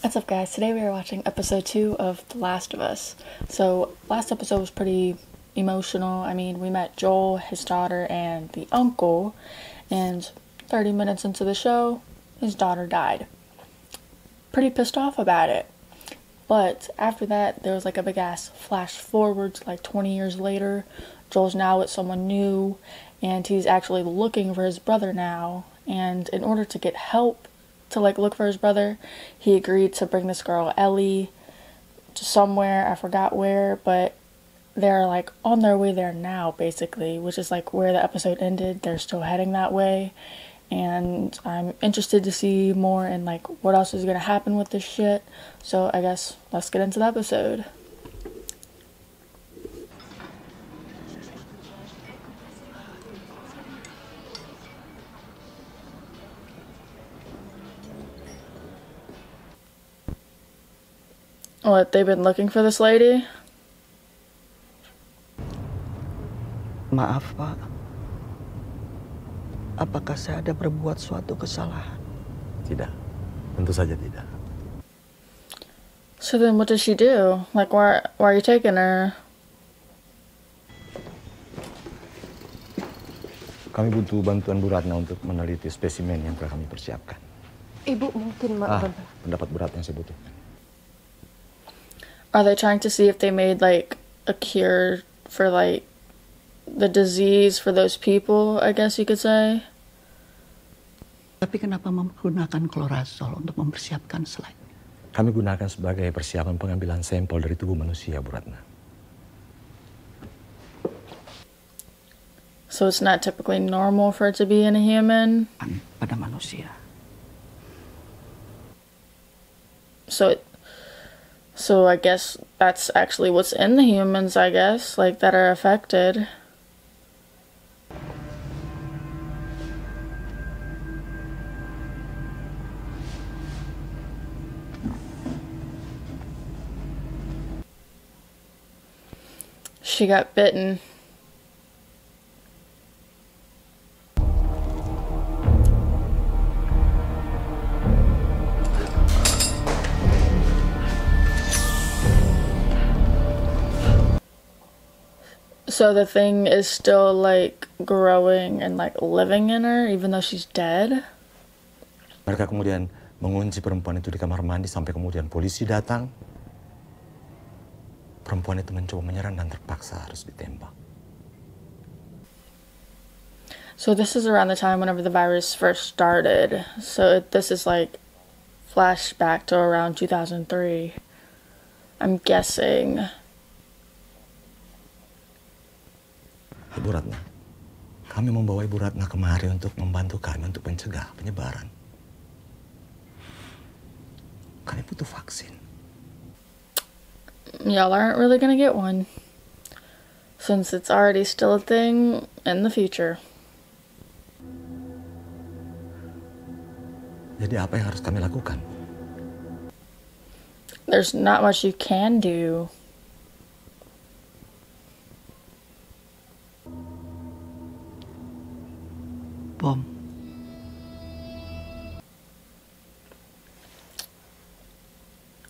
What's up, guys? Today we are watching episode two of The Last of Us. So, last episode was pretty emotional. I mean, we met Joel, his daughter, and the uncle, and 30 minutes into the show, his daughter died. Pretty pissed off about it. But after that, there was like a big ass flash forward to like 20 years later. Joel's now with someone new, and he's actually looking for his brother now. And in order to get help, to like look for his brother. He agreed to bring this girl Ellie to somewhere, I forgot where, but they're like on their way there now basically, which is like where the episode ended. They're still heading that way. And I'm interested to see more and like what else is gonna happen with this shit. So I guess let's get into the episode. What, they've been looking for this lady? Maaf, Pak. Apakah saya ada berbuat suatu kesalahan? Tidak. Tentu saja tidak. So then what does she do? Like why why are you taking her? Kami butuh bantuan Bu Ratna untuk meneliti spesimen yang telah kami persiapkan. Ibu mungkin Ah, ma- pendapat Bu Ratna yang saya butuhkan. Are they trying to see if they made like a cure for like the disease for those people, I guess you could say? Tapi kenapa menggunakan klorazol untuk mempersiapkan slide? Kami gunakan sebagai persiapan pengambilan sampel dari tubuh manusia, Bu Ratna. So it's not typically normal for it to be in a human. pada manusia. So it so I guess that's actually what's in the humans, I guess, like that are affected. She got bitten. So the thing is still like growing and like living in her even though she's dead. Mereka kemudian mengunci perempuan itu di kamar mandi sampai kemudian polisi datang. Perempuan itu mencoba menyerang dan terpaksa harus ditembak. So this is around the time whenever the virus first started. So it, this is like flashback to around 2003. I'm guessing. Ibu Ratna, kami membawa Ibu Ratna kemari untuk membantu kami untuk mencegah penyebaran. Kami butuh vaksin. Y'all aren't really gonna get one. Since it's already still a thing in the future. Jadi apa yang harus kami lakukan? There's not much you can do.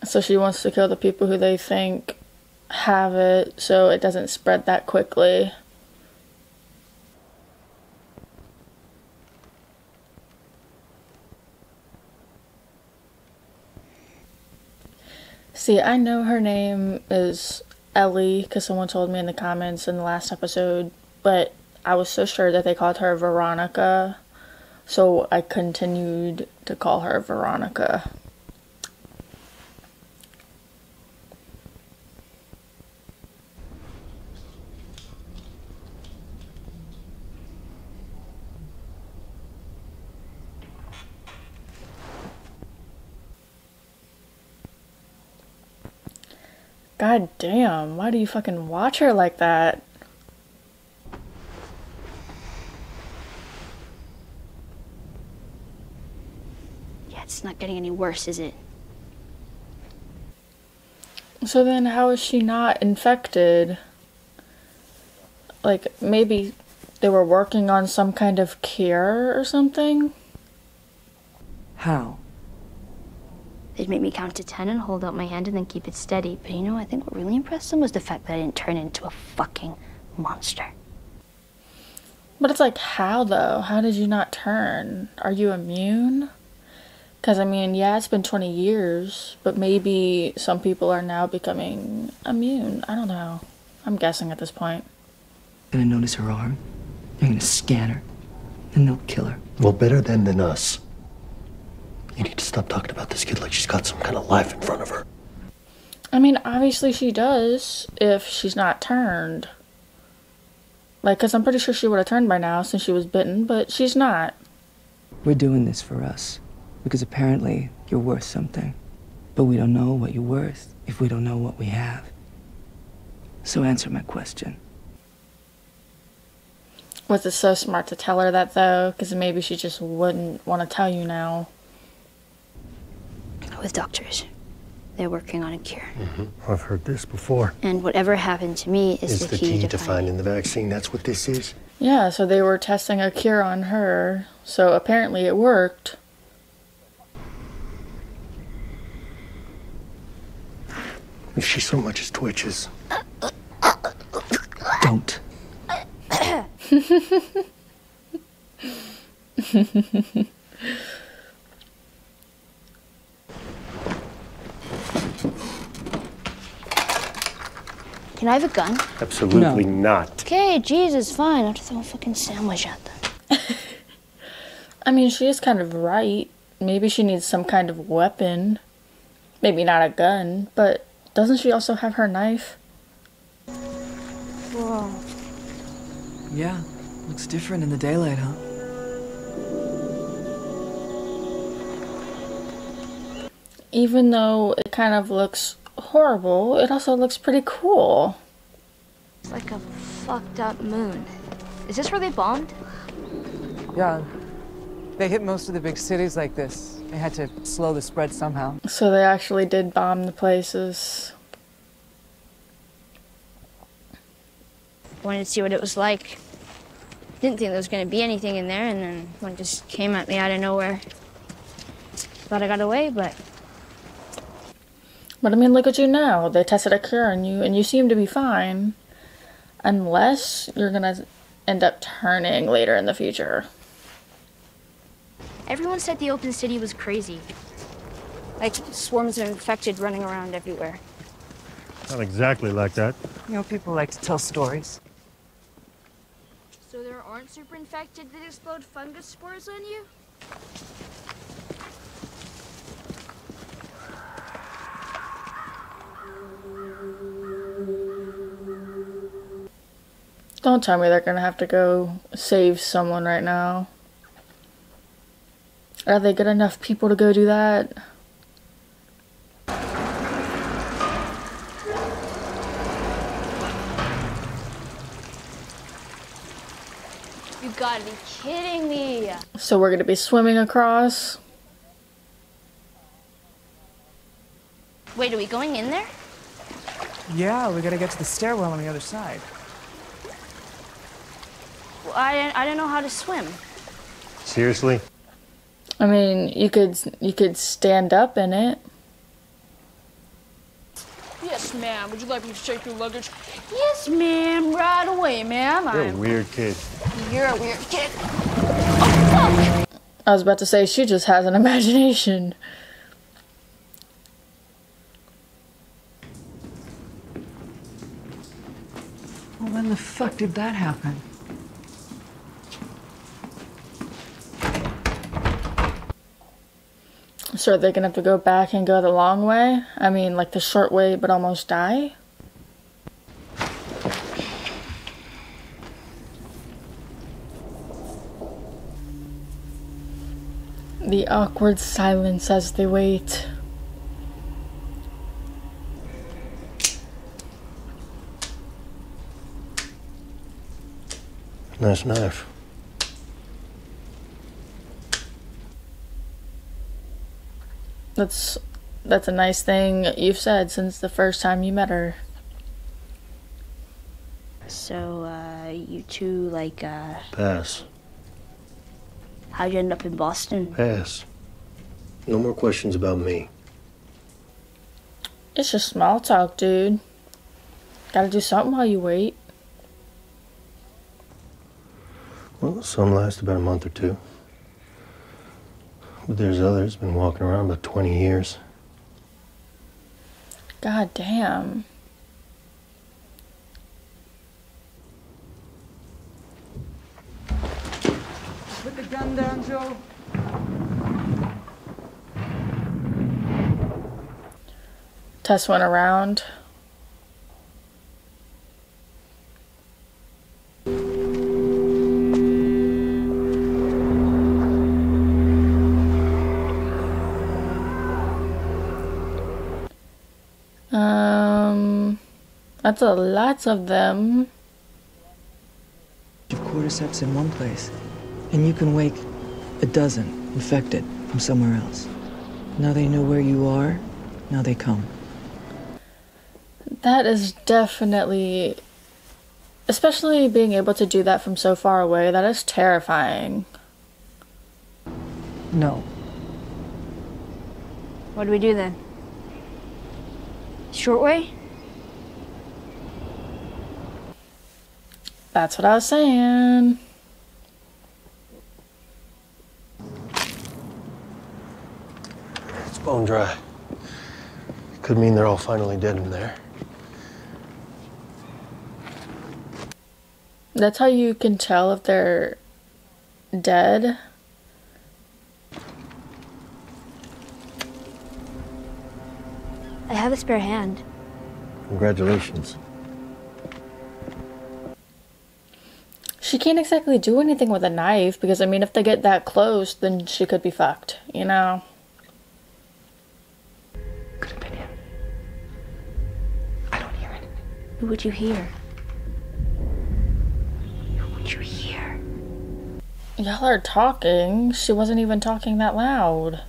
So she wants to kill the people who they think have it so it doesn't spread that quickly. See, I know her name is Ellie because someone told me in the comments in the last episode, but I was so sure that they called her Veronica, so I continued to call her Veronica. God damn, why do you fucking watch her like that? Yeah, it's not getting any worse, is it? So then, how is she not infected? Like, maybe they were working on some kind of cure or something? how? They'd make me count to ten and hold out my hand and then keep it steady. But you know, I think what really impressed them was the fact that I didn't turn into a fucking monster. But it's like, how though? How did you not turn? Are you immune? Because, I mean, yeah, it's been 20 years, but maybe some people are now becoming immune. I don't know. I'm guessing at this point. Gonna notice her arm. They're gonna scan her. Then they'll kill her. Well, better them than us. You need to stop talking about this kid like she's got some kind of life in front of her. I mean, obviously she does if she's not turned. Like, because I'm pretty sure she would have turned by now since she was bitten, but she's not. We're doing this for us. Because apparently you're worth something. But we don't know what you're worth if we don't know what we have. So answer my question. Was it so smart to tell her that though? Because maybe she just wouldn't want to tell you now. With doctors. They're working on a cure. Mm-hmm. I've heard this before. And whatever happened to me is, Is the key to finding the vaccine. That's what this is. Yeah, so they were testing a cure on her. So apparently it worked. If she so much as twitches, Don't. Can I have a gun? absolutely not. Okay, Jesus, fine. I'll just throw a fucking sandwich at them. I mean, she is kind of right. Maybe she needs some kind of weapon. Maybe not a gun, but doesn't she also have her knife? Whoa. Yeah, looks different in the daylight, huh? Even though it kind of looks horrible, it also looks pretty cool. It's like a fucked up moon. Is this where they bombed? Yeah. They hit most of the big cities like this. They had to slow the spread somehow. So they actually did bomb the places. Wanted to see what it was like. Didn't think there was gonna be anything in there, and then one just came at me out of nowhere. Thought I got away, but But I mean, look at you now. They tested a cure on you, and you seem to be fine. Unless you're gonna end up turning later in the future. everyone said the open city was crazy. Like swarms of infected running around everywhere. Not exactly like that. You know, people like to tell stories. So there aren't super infected that explode fungus spores on you? Don't tell me they're gonna have to go save someone right now. Are they good enough people to go do that? You gotta be kidding me. So we're gonna be swimming across. Wait, are we going in there? Yeah, we gotta get to the stairwell on the other side. Well, I didn't, I didn't know how to swim. Seriously? I mean, you could you could stand up in it. Yes, ma'am. Would you like me to check your luggage? Yes, ma'am. Right away, ma'am. You're a I'm, weird kid. you're a weird kid. I was about to say she just has an imagination. Well, when the fuck did that happen? So are they gonna have to go back and go the long way? I mean, like the short way, but almost die? The awkward silence as they wait. Nice knife. That's that's a nice thing you've said since the first time you met her. So, uh, you two, like, uh, Pass. how'd you end up in Boston? Pass. No more questions about me. It's just small talk, dude. Gotta do something while you wait. Well, some last about a month or two. But there's others been walking around about 20 years. God damn. Put the gun down, Joe. Tess went around. That's a lot of them. Of cordyceps in one place, and you can wake a dozen infected from somewhere else. Now they know where you are, now they come. That is definitely, especially being able to do that from so far away, that is terrifying. No. What do we do then? Short way? That's what I was saying. It's bone dry. Could mean they're all finally dead in there. That's how you can tell if they're dead. I have a spare hand. Congratulations. She can't exactly do anything with a knife because, I mean, if they get that close, then she could be fucked, you know? Could have been him. I don't hear it. Who would you hear? Who would you hear? Y'all are talking. She wasn't even talking that loud.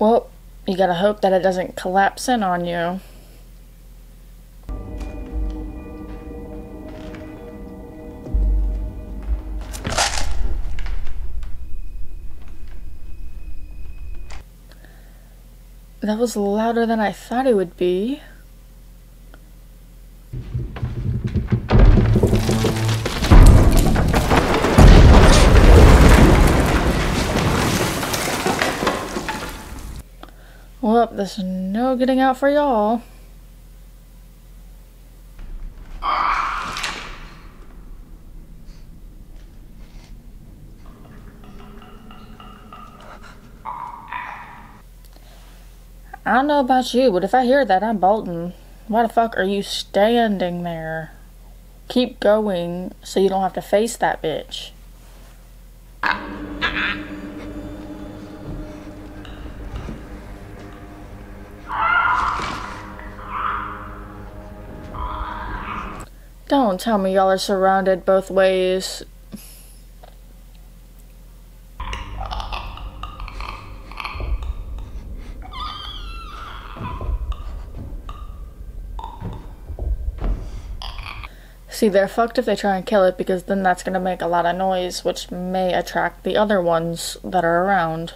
Well, you gotta hope that it doesn't collapse in on you. That was louder than I thought it would be. Well, there's no getting out for y'all. I don't know about you, but if I hear that, I'm bolting. Why the fuck are you standing there? Keep going so you don't have to face that bitch. Don't tell me y'all are surrounded both ways. See, they're fucked if they try and kill it because then that's gonna make a lot of noise, which may attract the other ones that are around.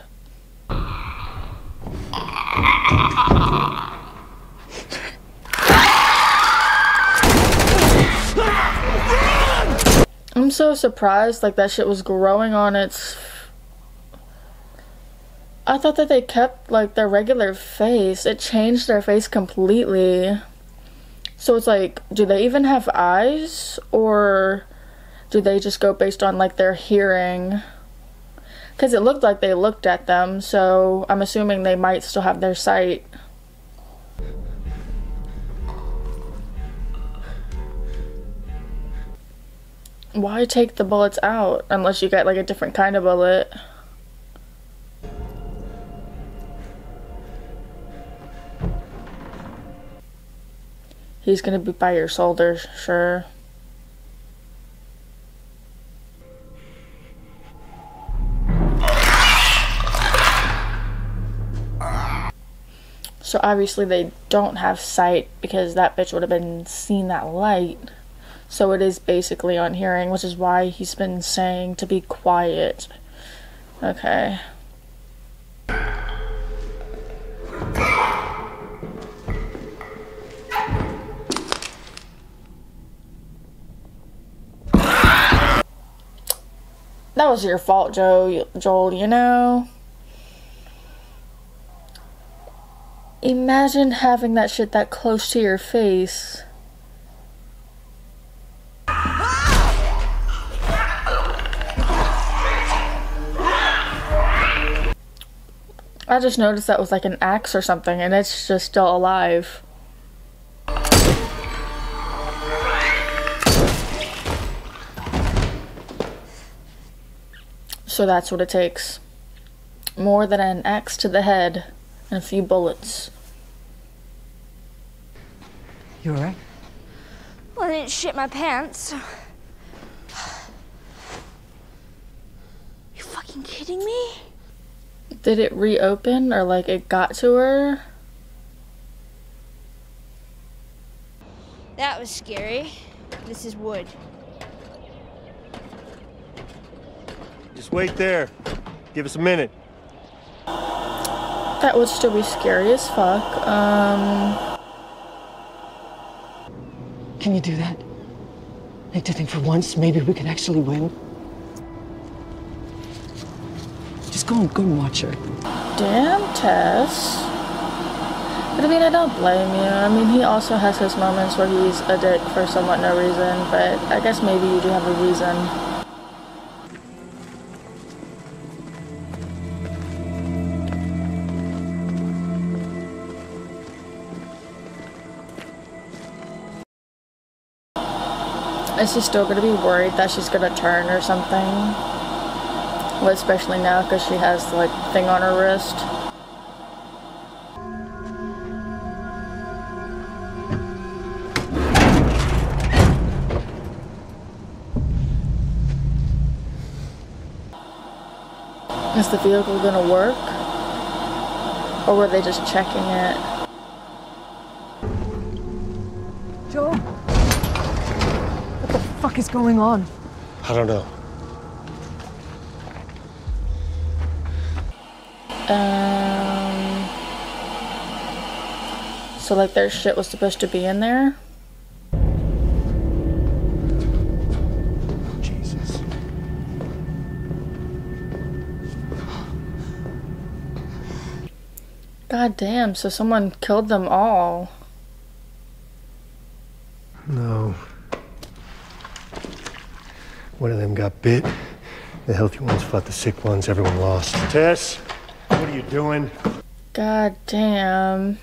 So surprised like that shit was growing on its I thought that they kept like their regular face. It changed their face completely. So it's like, do they even have eyes or do they just go based on like their hearing? Cuz it looked like they looked at them, so I'm assuming they might still have their sight. Why take the bullets out unless you get like a different kind of bullet? He's gonna be by your shoulder, sure. So obviously they don't have sight because that bitch would have been seeing that light. So it is basically on hearing, which is why he's been saying to be quiet. Okay. That was your fault, Joe. Joel, you know? Imagine having that shit that close to your face. I just noticed that was like an axe or something, and it's just still alive. So that's what it takes. More than an axe to the head and a few bullets. You alright? Well, I didn't shit my pants. You fucking kidding me? Did it reopen or like it got to her? That was scary. This is wood. Just wait there. Give us a minute. That would still be scary as fuck. Um, Can you do that? Like to think for once maybe we could actually win? Just go go and watch her. damn, Tess. But I mean, I don't blame you. I mean, he also has his moments where he's a dick for somewhat no reason, but I guess maybe you do have a reason. Is she still gonna be worried that she's gonna turn or something? Well, especially now because she has like thing on her wrist. Is the vehicle gonna work? Or were they just checking it? Joe? What the fuck is going on? I don't know. Um. So, like, their shit was supposed to be in there? Jesus. God damn, so someone killed them all. No. One of them got bit. The healthy ones fought the sick ones. Everyone lost. Tess, what are you doing? God damn.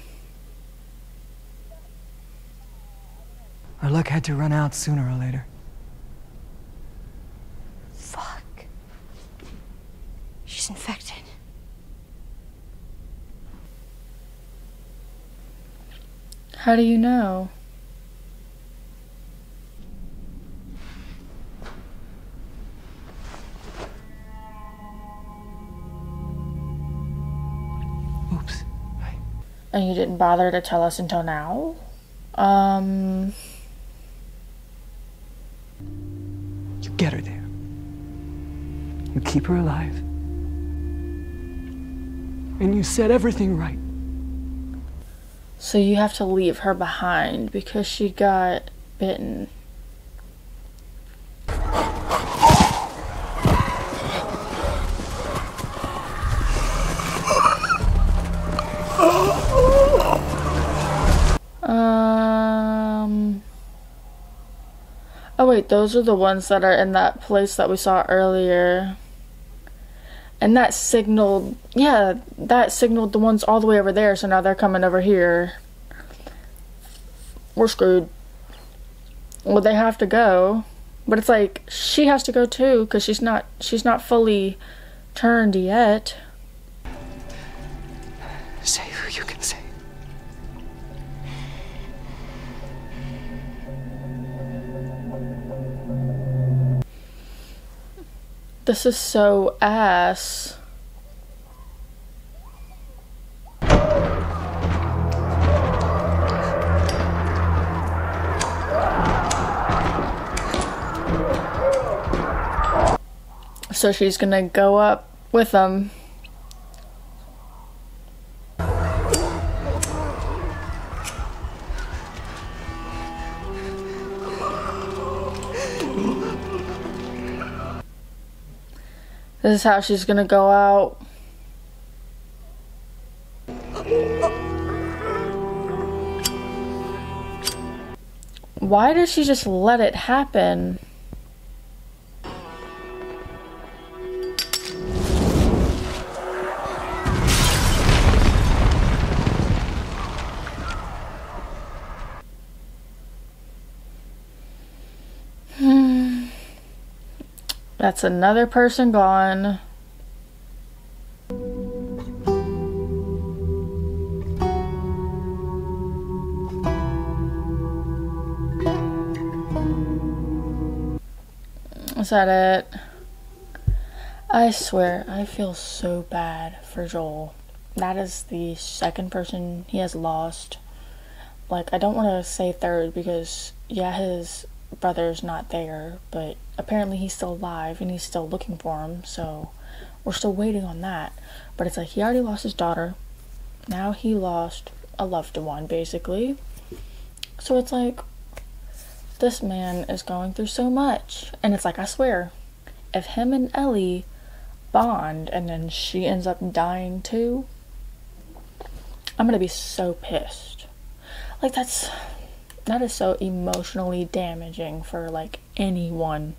Our luck had to run out sooner or later. Fuck. She's infected. How do you know? And you didn't bother to tell us until now? Um. You get her there. You keep her alive. And you set everything right. So you have to leave her behind because she got bitten. Those are the ones that are in that place that we saw earlier. And that signaled, yeah, that signaled the ones all the way over there, so now they're coming over here. We're screwed. Well, they have to go. But it's like, she has to go too, because she's not, she's not fully turned yet. Say who you can say. This is so ass. So she's gonna go up with them. This is how she's gonna go out. Why does she just let it happen? That's another person gone. Is that it? I swear, I feel so bad for Joel. That is the second person he has lost. Like, I don't want to say third because, yeah, his brother's not there, but apparently he's still alive and he's still looking for him, so we're still waiting on that. But it's like he already lost his daughter. Now he lost a loved one, basically. So it's like, this man is going through so much. And it's like, I swear, if him and Ellie bond and then she ends up dying too, I'm gonna be so pissed. Like, that's. That is so emotionally damaging for like anyone.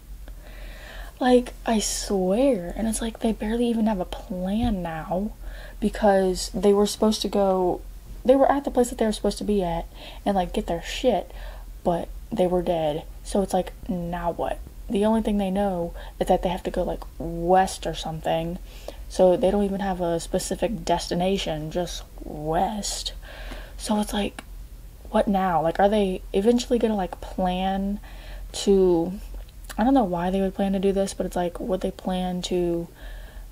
Like, I swear. And it's like they barely even have a plan now because they were supposed to go. They were at the place that they were supposed to be at and like get their shit, but they were dead. So it's like, now what? The only thing they know is that they have to go like west or something. So they don't even have a specific destination, just west. So it's like, what now? Like, are they eventually gonna like plan to? I don't know why they would plan to do this, but it's like, would they plan to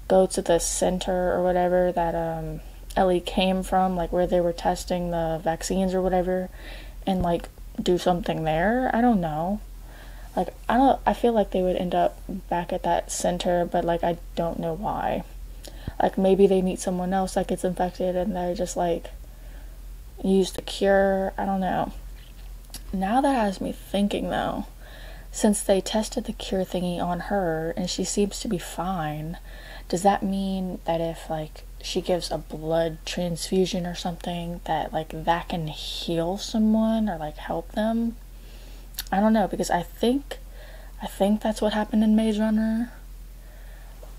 go to the center or whatever that um, Ellie came from, like where they were testing the vaccines or whatever, and like do something there? I don't know. Like, I don't. I feel like they would end up back at that center, but like, I don't know why. Like, maybe they meet someone else that gets infected, and they're just like use the cure. I don't know. Now that has me thinking though, since they tested the cure thingy on her and she seems to be fine, does that mean that if like she gives a blood transfusion or something that like that can heal someone or like help them? I don't know because I think I think that's what happened in Maze Runner.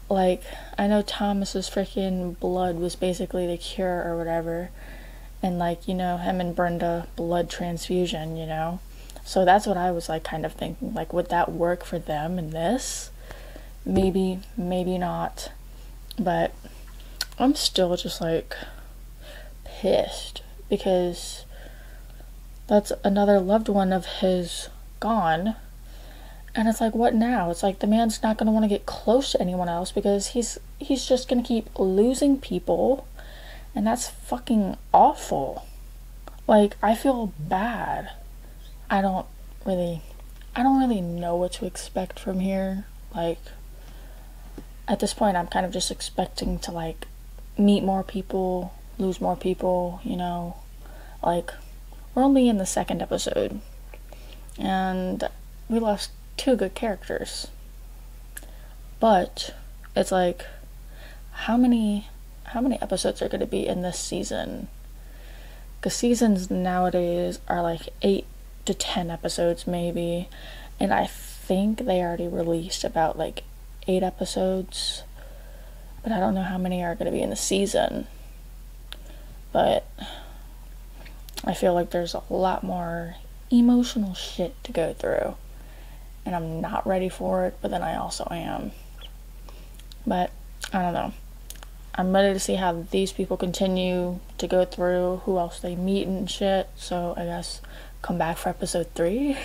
Like I know Thomas's freaking blood was basically the cure or whatever and like you know him and brenda blood transfusion you know so that's what i was like kind of thinking like would that work for them in this? Maybe maybe not. But i'm still just like pissed because that's another loved one of his gone. And it's like what now? It's like the man's not going to want to get close to anyone else because he's he's just going to keep losing people. And that's fucking awful. Like, I feel bad. I don't really, I don't really know what to expect from here. Like, at this point, I'm kind of just expecting to, like, meet more people, lose more people, you know. Like, we're only in the second episode, and we lost two good characters. But, it's like, how many how many episodes are going to be in this season? Because seasons nowadays are like 8 to 10 episodes, maybe. And I think they already released about like 8 episodes. But I don't know how many are going to be in the season. But I feel like there's a lot more emotional shit to go through. And I'm not ready for it, but then I also am. But I don't know. I'm ready to see how these people continue to go through, who else they meet and shit. So I guess come back for episode three.